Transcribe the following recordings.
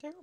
Terrible.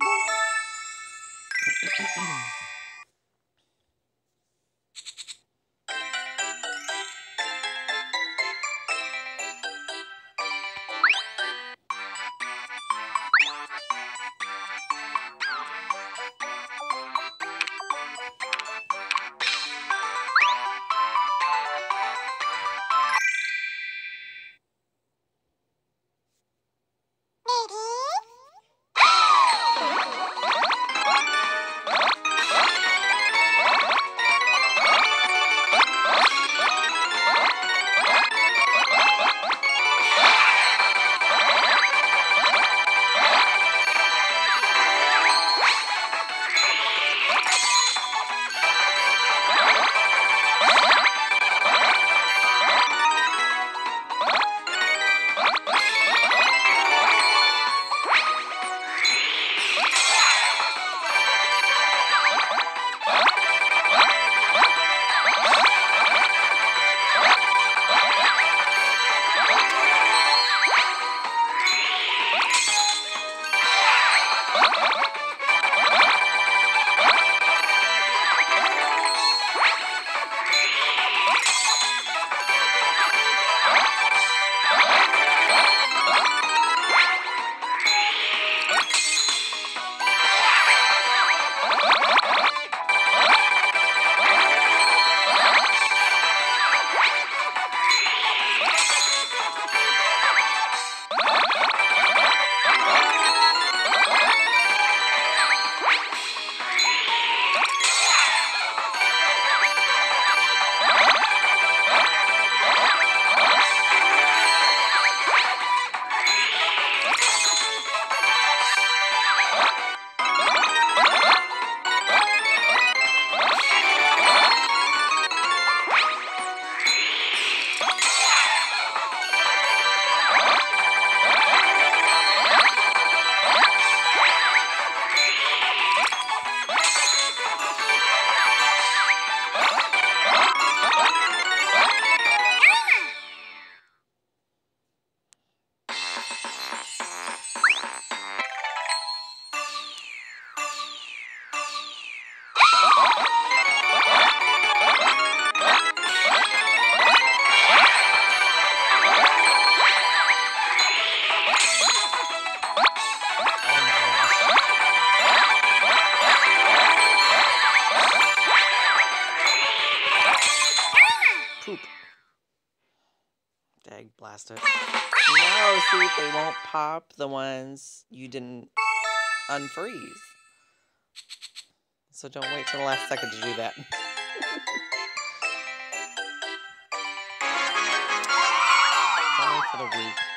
Blasted. No, see, they won't pop the ones you didn't unfreeze. So don't wait till the last second to do that. it's only for the week.